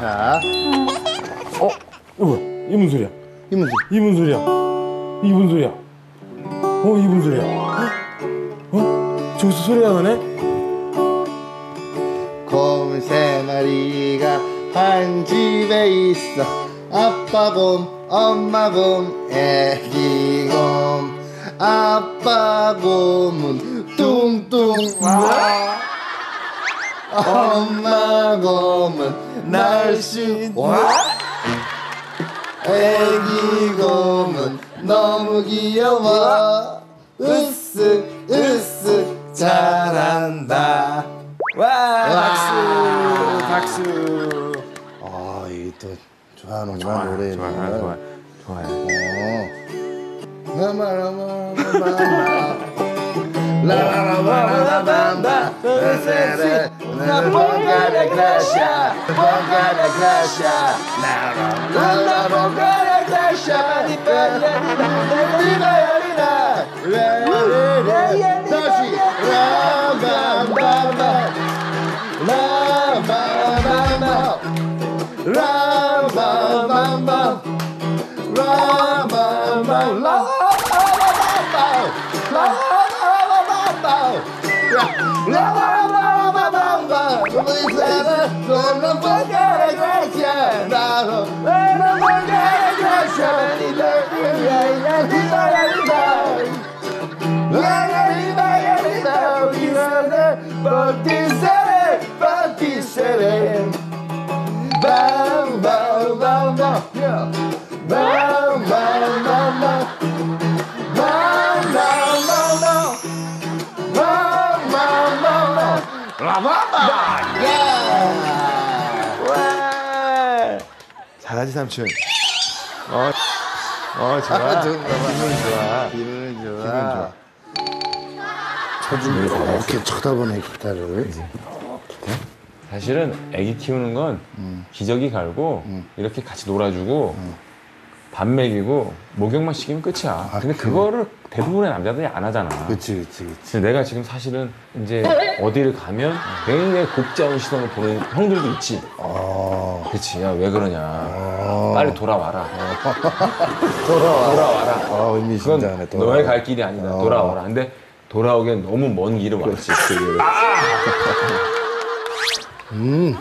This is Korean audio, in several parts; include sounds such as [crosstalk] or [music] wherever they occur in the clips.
자, 어? 이거 이 무슨 소리야? 이문 소이 무슨 소리야? 이 무슨 소리야? 어? 이 무슨 소리야? 어? 저기서 소리가 나네? 곰 세 마리가 한 집에 있어 아빠 곰 엄마 곰 애기 곰 아빠 곰은 뚱뚱 와 엄마 곰은 날씬 와 애기 곰은 너무 귀여워 으쓱 으쓱 잘한다 와! 박수! 박수! 아 이게 또 좋아하는구나 노래 좋아요, 좋아요, 좋아요. 어. 라마 라마 라마 라라라라라라라 라나 ponga gracia ponga gracia la ponga gracia 다시 라바바바 라바바바 라바바 Don't look 삼촌. 어, 어, 좋아. 기분 좋아. 기분 좋아. 쳐주면 이렇게 쳐다보네 기타를. 사실은 애기 키우는 건 기저귀 갈고 이렇게 같이 놀아주고 밥 먹이고 목욕만 시키면 끝이야. 근데 그거를 대부분의 남자들이 안 하잖아. 그렇지, 그렇지, 그렇지. 근데 내가 지금 사실은 이제 어디를 가면 굉장히 곱지 않은 시선을 보는 형들도 있지. 아, 그렇지. 야, 왜 그러냐. 빨리 돌아와라. [laughs] 돌아와. 돌아와라. 아, 그건 의미심장하네. 너의 갈 길이 아니다. 어. 돌아와라. 근데 돌아오기엔 너무 먼 길을 왔지. 음.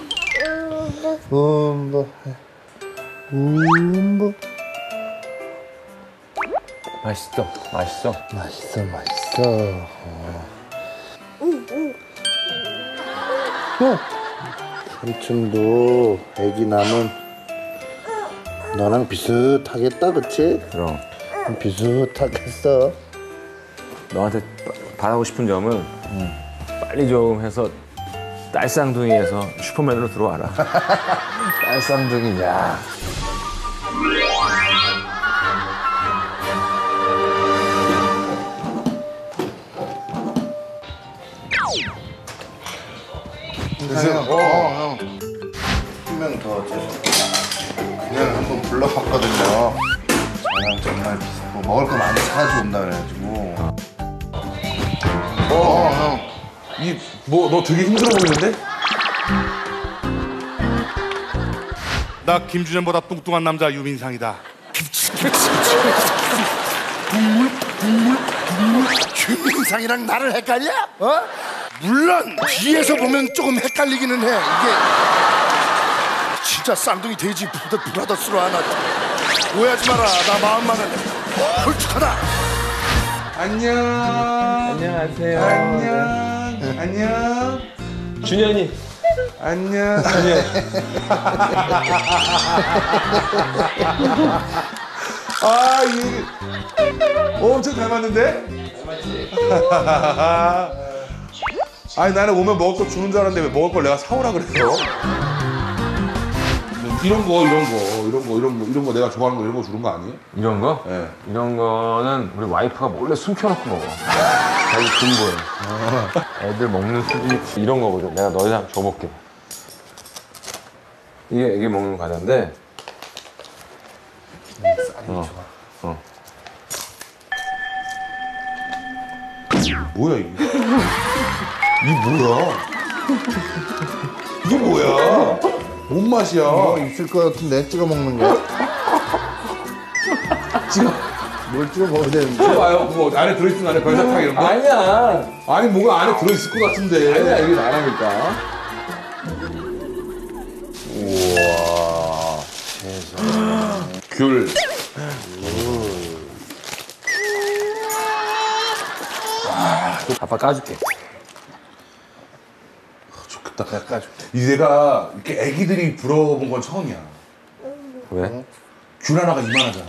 음보. 음보. 맛있어. 맛있어. 맛있어, 맛있어. 어. 어. 삼촌도 애기 남은 너랑 비슷하겠다, 그치? 그럼. 비슷하겠어. 너한테 바- 바라고 싶은 점은 빨리 좀 해서 딸쌍둥이에서 슈퍼맨으로 들어와라. [laughs] 딸쌍둥이냐. 드세요. 어, 불러봤거든요. 저랑 정말 비슷, 뭐 먹을 거 많이 사가지고 온다 그래가지고. 어, 형. 이뭐너 되게 힘들어 보이는데? 나 김준현보다 뚱뚱한 남자 유민상이다. 김민상이랑 나를 헷갈려? 어? 물론 뒤에서 보면 조금 헷갈리기는 해. 이게 진짜 쌍둥이 돼지 브라- 브라더스로 하나. 오해하지 마라. 나 마음만은 홀쭉하다. 안녕. 안녕하세요. 안녕. 안녕. 준현이. 안녕. 아, 이 엄청 닮았는데? 닮았지. 아니 나는 오면 먹을 거 주는 줄 알았는데 왜 먹을 걸 내가 사오라 그랬어? 이런 거, 이런 거, 이런 거, 이런 거, 이런 거 내가 좋아하는 거 이런 거 주는 거 아니에요? 이런 거? 예. 이런 거는 우리 와이프가 몰래 숨겨놓고 먹어. 자기 근거에. 애들 먹는 수준이 이런 거거든. 내가 너희한테 한번 줘볼게. 이게 애기 먹는 과자인데. 어, 어. 뭐야 이게? 이게 뭐야? 이게 뭐야? 뭔 맛이야? 뭐 있을 것 같은데 찍어 먹는 거. [laughs] 지금 뭘 찍어 먹어야 되는데. 봐요. 뭐 안에 들어있는 거 안에 별사탕 이런 거? 아니야. 아니 뭐가 안에 들어있을 것 같은데. 아니야 이게 나라니까. 귤. 아빠 까줄게. 약간 이 내가 이렇게 애기들이 불어본 건 처음이야. 왜? 귤 하나가 이만하잖아.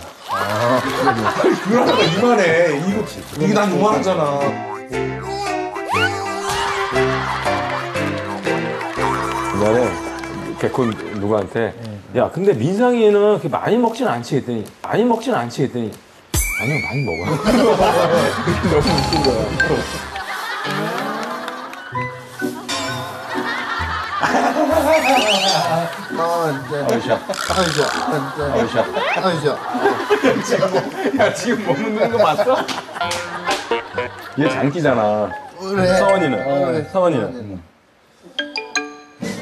귤 하나가 이만해. 이거 이게 난 이만하잖아. 옛날에 개콘 누구한테 야 근데 민상이는 그렇게 많이 먹진 않지 했더니 많이 먹진 않지 했더니 아니요 많이 먹어요. [laughs] 너무 웃긴 거야. 아, 아이샤. 아이샤. 야 지금 먹는 거 맞어? 얘 장기잖아. 그래. 서원이는. 어, 그래. 서원이는.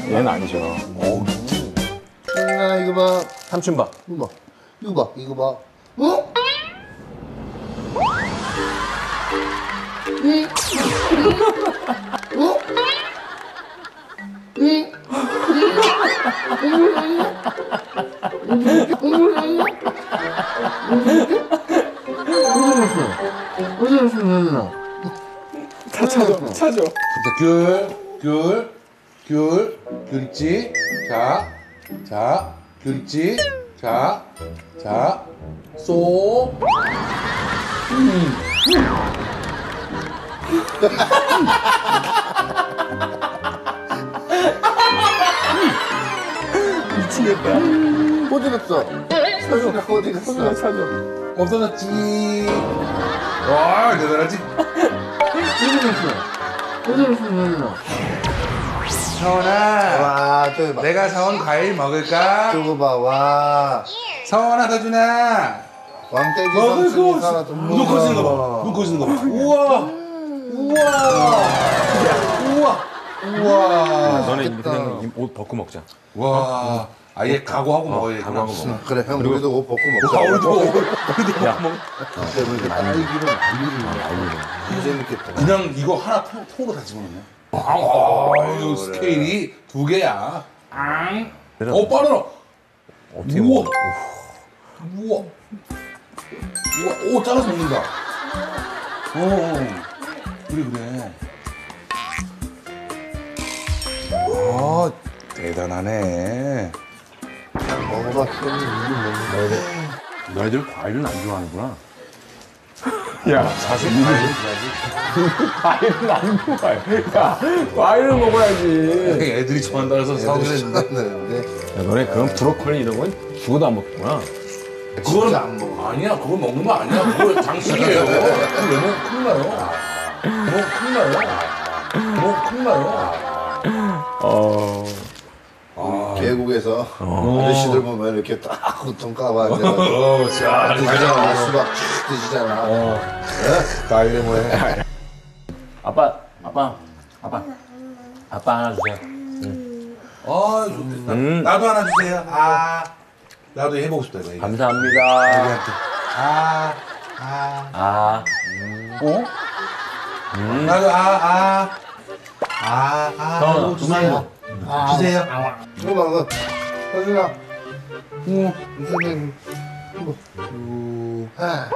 얘는 아니죠. 아, 이거 봐. 삼촌 봐. 이거 봐. 이거 봐. 이거 봐. 어? 응? 어? 응? 찾아, 찾아. 자, 귤, 귤, 귤, 귤 있지? 자, 자, 귤 있지? 자, 자, 쏘. 어디 갔어? 서준아 어디 갔어? 찾아. 없어졌지. 와, 대단하지? 어디 갔어? 어디 갔어? 서원아, 와, 저기 봐. 내가 사온 과일 먹을까? 저거 봐, 와. 서원아, 서준아. 왕떼기 먹을 거 없어. 눈 커지는 거 봐. 눈 커지는 거 봐. 우와. 우와. 우와. 우와. 너네 맛있겠다. 그냥 이옷 벗고 먹자. 와. 아예 각오하고 먹어야 겠구나. 각오하고 먹어. 응, 그래, 형, 우리도 옷 벗고 먹자. 아, 우리도 우리도 [laughs] 야, 근데 우리 딸기를 말리는 재밌겠다. 그냥 이거 하나 통, 통으로 다 집어넣네. 아, 이거 스케일이 두 개야. 어, 빠르다. 어떻게 우와. 먹어? 우와. 우와, 오, 잘라서 먹는다. 어, 어. 그래, 그래. 아, 대단하네. 먹어봤더니 이게 거야. 너희들 과일은 안 좋아하는구나. 야, 자식 과일 과일은 안 좋아해. 야, 과일을 먹어야지. 애들이 좋아한다 그래서 사오긴 했는데. 좋아하는데 야, 너네 그런 브로콜리 이런 건 죽어도 안 먹구나. 그건 진짜 안 먹어. 아니야, 그거 먹는 거 아니야. 그거 장식이에요. [laughs] 그거 왜 먹으면 큰일 나요. 그거 큰일 나요. 그거 큰일 나요. 어. 계곡에서 아저씨들 보면 이렇게 딱 후통 까봐 앉아가지고 어, 자, 드시잖아 수박 쫙 드시잖아 과일에 뭐해. 아빠, 아빠, 아빠, 아빠 하나 주세요. 아, 좋겠다. 음. 나도 하나 주세요. 아, 나도 해보고 싶다, 이거. 감사합니다. 애기한테. 아, 아, 아, 어? 나도 아, 아. 아, 아. 형, 주세 요. 주세요. 이거 봐 이거 서준아 어. 선생님 이거 아.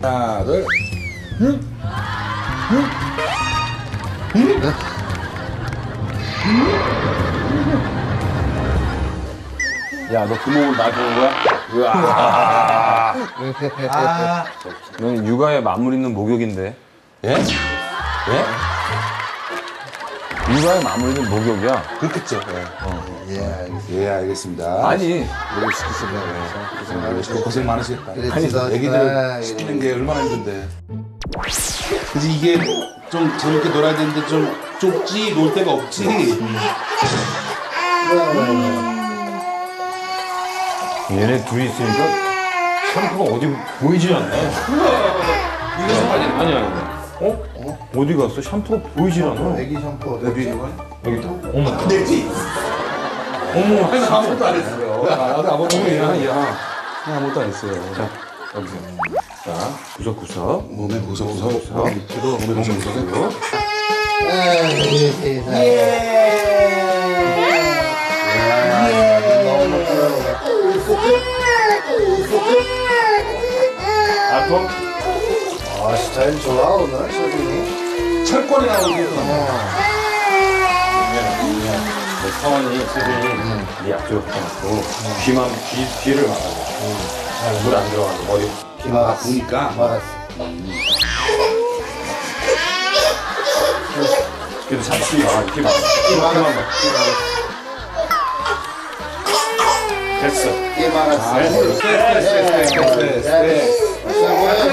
하나, 둘. 야, 너그 몸을 놔주는 거야? 아. 넌 육아에 맞물 있는 목욕인데. 예? 예? 육아에 맞물 있는 목욕이야. 그렇겠죠. 예. 예 알겠어 예, 알겠습니다. 아니, 이걸 시키시면 고생, 고생 많으시겠다. 그래 아니, 애기들 시키는 게 얼마나 힘든데. 그지 이게 좀 재밌게 놀아야 되는데 좀 좁지 놀 데가 없지. 얘네 둘이 있으니까 샴푸가 어디 보이지 않네. 이거 좀 빨리. 아니야 아니야. 어? 어디 갔어? 샴푸가 보이질 않아. 애기 샴푸 어디. 여기 있다. 어머. 내비. 어머. 나 아무것도 안 했어요. 나 나도 아무것도 안 야, 했어요. 야. 나 아무것도 안 했어요. 자, 여기서. 자, 구석구석. 몸에 구석구석. 구석. 밑으로 몸에 구석구석. 아토? 아 스타일 좋아 오늘 소진이. 철권이 나오는 내 사원이 수빈이 네. 앞쪽에 붙여놓고 귀만 귀 귀를 막아줘. 물 안 들어가고 머리. 기마가 보니까. 말았어 그래도 잡지 마. 이렇게 막. 기마가 됐어. 기마가 네. 네, 네.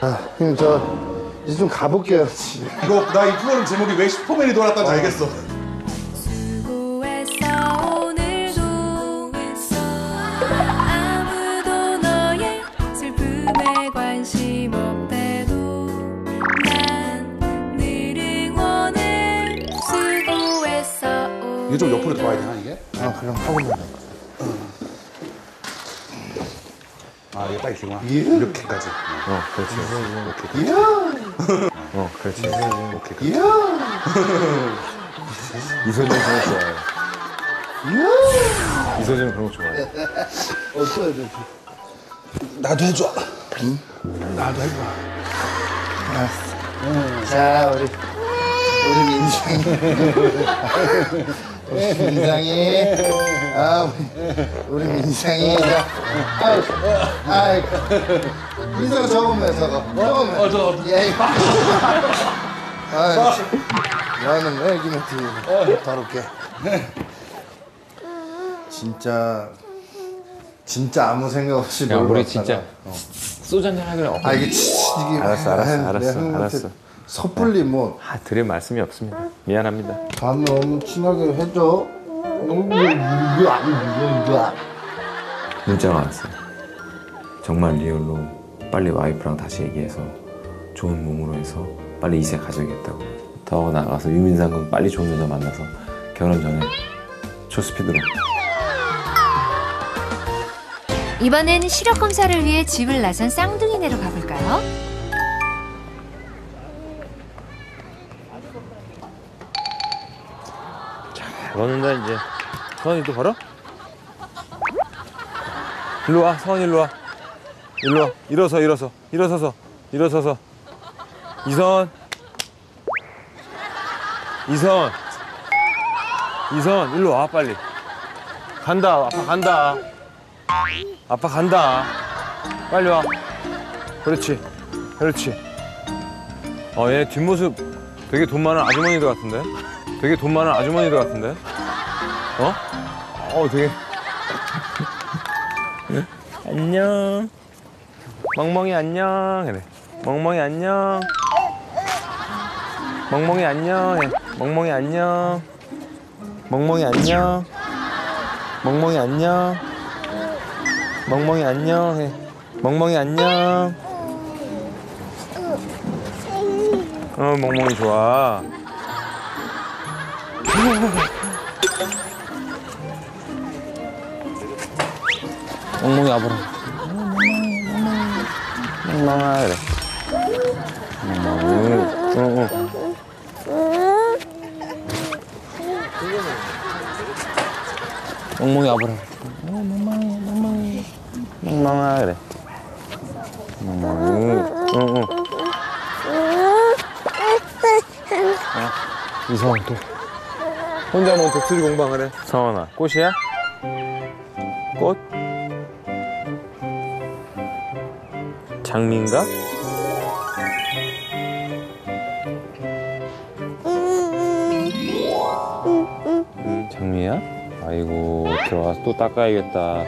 아, 형님 저 이제 좀 가볼게요. 이거 나 이 프로그램 제목이 왜 슈퍼맨이 돌았다는지 알겠어. 수고했어 좀 옆으로 더 와야 되나 이게? 아 그럼 하고 있는 아 이게 딱 이렇게구나. 예. 이렇게까지. 어, 그렇지. 이야, 어, 그렇지. 오케이. 이야, 이소진 그런 거 좋아해. 이야. 이소진 그런 거 좋아해. 해야 되지? 나도 해줘. 나도 해봐. 자, 우리 우리 민상이, [laughs] 우리 민상이, 아, 우리, 우리 민상이, 자, 아이, 아이, 민상 저거면 저거, 저거면. 어, 저거. 예, 이거. 아, 나는 왜 애기 멘트 더럽게. 진짜, 진짜 아무 생각 없이 야, 우리. 진짜 소주 한잔 하기로. 아 이게 진짜 이게 알았어, 알았어, 아, 알았어, 알았어. 섣불리 뭐 아, 드릴 말씀이 없습니다. 미안합니다. 다음에 너무 친하게 해줘. 문자가 왔어요. 정말 리얼로 빨리 와이프랑 다시 얘기해서 좋은 몸으로 해서 빨리 이세 가져야겠다고. 더 나가서 유민상은 빨리 좋은 여자 만나서 결혼 전에 초스피드로. 이번엔 시력 검사를 위해 집을 나선 쌍둥이네로 가볼까요? 잘 걷는다, 이제. 서원이 또 걸어? 일로 와, 서원이 일로 와. 일로 와. 일어서, 일어서. 일어서서. 일어서서. 이선. 이선. 이선, 일로 와, 빨리. 간다, 아빠 간다. 아빠 간다. 빨리 와. 그렇지. 그렇지. 어, 얘 뒷모습 되게 돈 많은 아주머니들 같은데? 되게 돈 많은 아주머니들 같은데? 어? 어, 되게. [laughs] 안녕. 멍멍이 안녕. 그래. 멍멍이 안녕. 멍멍이 안녕. 해. 멍멍이 안녕. 멍멍이 안녕. 멍멍이 안녕. 멍멍이 안녕. 해. 멍멍이 안녕. 어, 멍멍이 좋아. 멍멍이 와보라. 멍멍아, 그래. 멍멍이. 응, 응. 멍멍이 와보라. 멍멍이, 멍멍이. 멍멍아, 그래. 멍멍이. 응, 응. 이성원 또. 혼자 뭐 독수리 공방을 해. 성원아, 꽃이야? 꽃? 장미인가? 음, 장미야? 아이고 들어가서 또 닦아야겠다.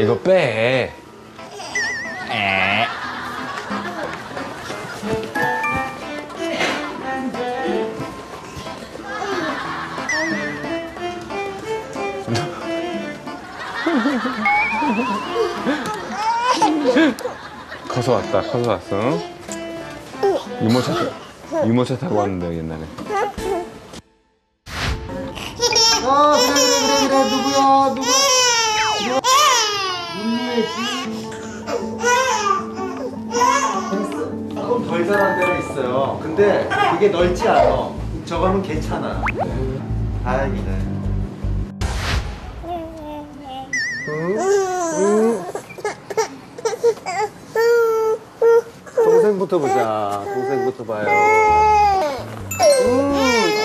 이거 빼. 에. 커서 왔다. 커서 왔어. 유모차 타- 유모차 타고 왔는데 옛날에. 이게 넓지 않아. 저거는 괜찮아. 다행이네. 동생부터 보자. 동생부터 봐요. 음,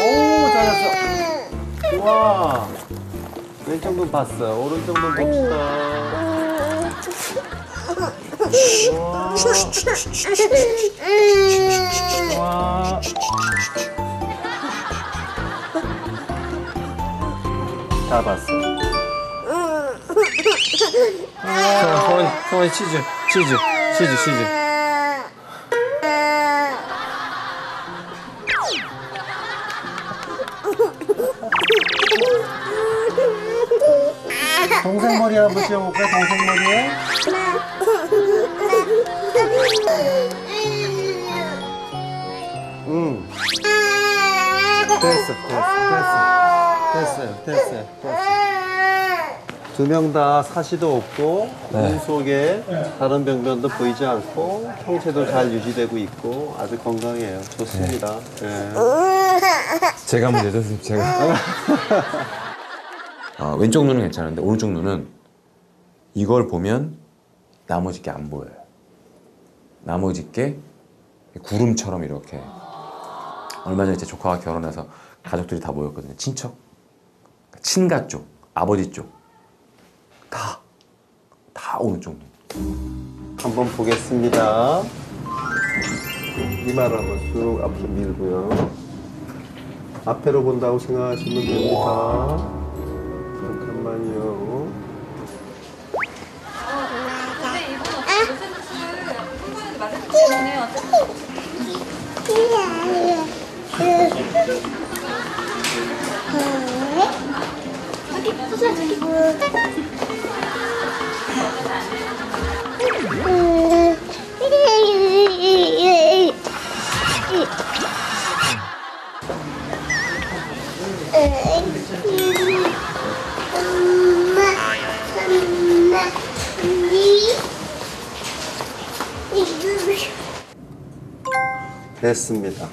오 잘했어. 와. 왼쪽 눈 봤어. 오른쪽 눈 봅시다 와. 다 봤어 성원 성원 치즈 치즈 치즈 치즈. 동생 머리 한번 씌워볼까 동생 머리에 응 됐어 됐어 됐어 됐어요 됐어요 두명 다 사시도 없고 눈 속에 다른 병변도 보이지 않고 형체도 잘 유지되고 있고 아주 건강해요 좋습니다 네. 제가 문제죠 선생님 제가. [laughs] 아, 왼쪽 눈은 괜찮은데 오른쪽 눈은 이걸 보면 나머지 게 안 보여요. 나머지 게 구름처럼 이렇게 얼마 전에 제 조카가 결혼해서 가족들이 다 모였거든요. 친척, 친가 쪽, 아버지 쪽, 다, 다 오른쪽 눈. 한번 보겠습니다. 이마를 한번 쑥 앞으로 밀고요. 앞으로 본다고 생각하시면 됩니다. 是，好。嗯，妈妈，妈妈，你。 됐습니다.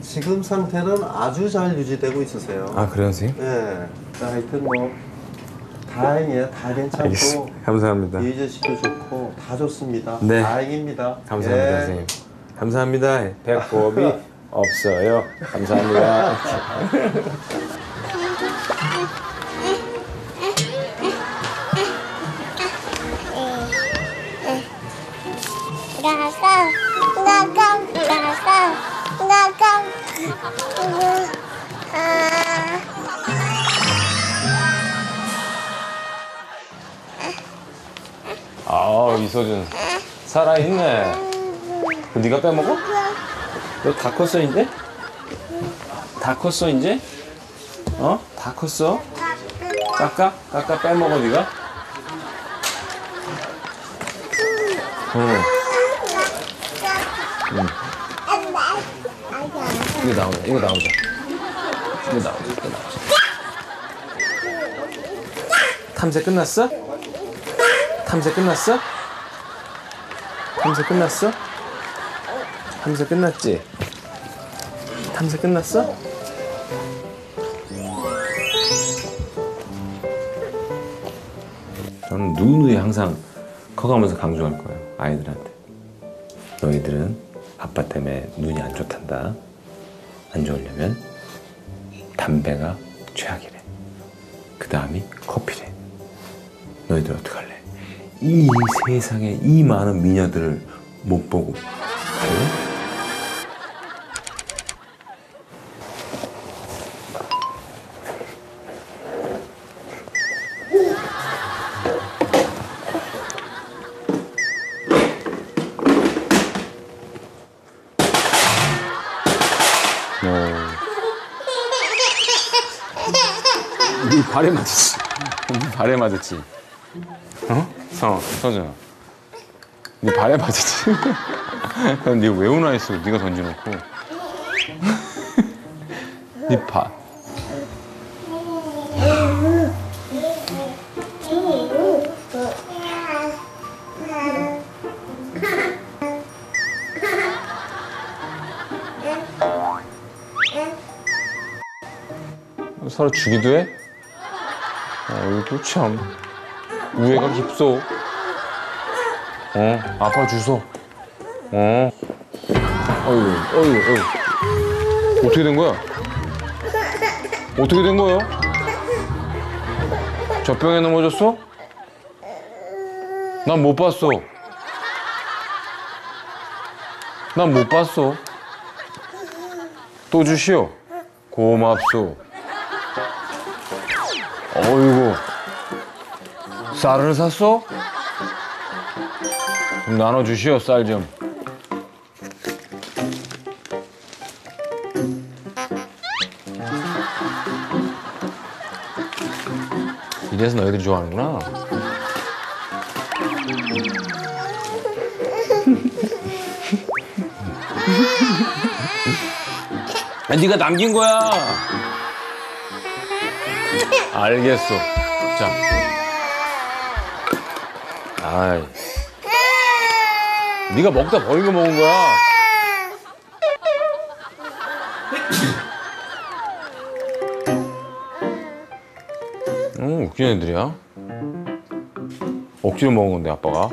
지금 상태는 아주 잘 유지되고 있으세요. 아 그래요 선생님? 네. 자, 하여튼 뭐 다행이에요. 다 괜찮고 알겠습니다. [laughs] 감사합니다. 씨도 좋고 다 좋습니다. 네. 다행입니다. 감사합니다 예. 선생님. 감사합니다. 배꼽이 [laughs] 없어요. 감사합니다. [laughs] 이소준 살아있네. 그거 네가 빼먹어? 너 다 컸어 이제? 다 컸어 이제? 어? 다 컸어? 깎아? 깎아 빼먹어 네가? 응. 응. 이거 나오자. 이거 나오자. 이거 나오자. 이거 나오자. 탐색 끝났어? 탐색 끝났어? 탐색 끝났어? 탐색 끝났지? 탐색 끝났어? 저는 누누이 항상 커가면서 강조할 거예요. 아이들한테. 너희들은 아빠 때문에 눈이 안 좋단다. 안 좋으려면 담배가 최악이래. 그 다음이 커피래. 너희들 어떡할래? 이 세상에 이 많은 미녀들을 못 보고 네? 발에 맞았지. 발에 맞았지. 어? 서, 서준아. 네 발에 맞았지. 그럼 네왜 운하 했어? 네가 던져놓고. [laughs] 네 발. 서로 주기도 해? 어이구 참 우애가 깊소. 어 아빠 주소. 어. 어이구 어이구 어이구 어떻게 된 거야? 어떻게 된 거예요? 젖병에 넘어졌어? 난 못 봤어. 난 못 봤어. 또 주시오. 고맙소. 어이구 쌀을 샀어? 좀 나눠주시오 쌀 좀. 이래서 너희들이 좋아하는구나. 아, 네가 남긴 거야. 알겠어. 자. 아이. 네가 먹다 거 먹은 거야. 응, 웃긴 애들이야. 억지로 먹은 건데, 아빠가.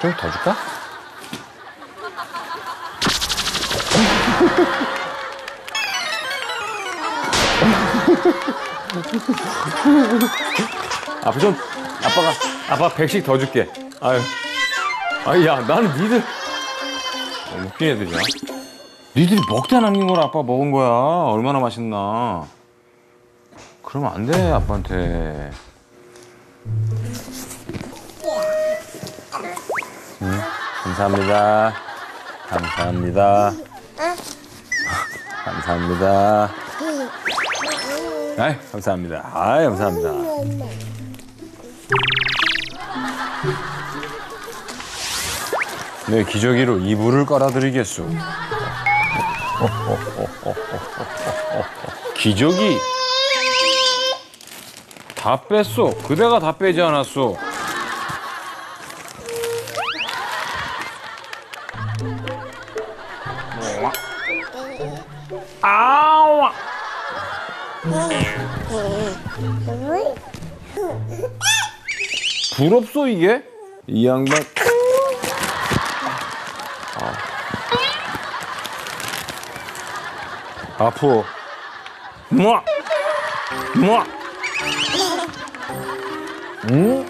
좀 더 줄까? 아빠 좀 아빠가 아빠 백씩 더 줄게. 아유, 아야 나는 니들 어, 웃긴 애들이야. 니들이 먹다 남긴 걸 아빠 먹은 거야. 얼마나 맛있나. 그러면 안 돼 아빠한테. 응, 감사합니다. 감사합니다. [laughs] 감사합니다. 아이, 감사합니다. 아이, 감사합니다. 네, 기저귀로 이불을 깔아드리겠소. 기저귀 다 뺐소. 그대가 다 빼지 않았소. 아 부럽소 이게? 이 양반 아. 아프 뭐? 뭐? 응?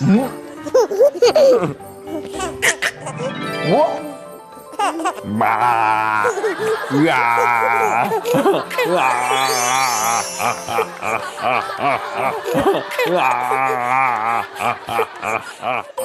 뭐? 마. 으아. 으아. 으아. [laughs] [laughs]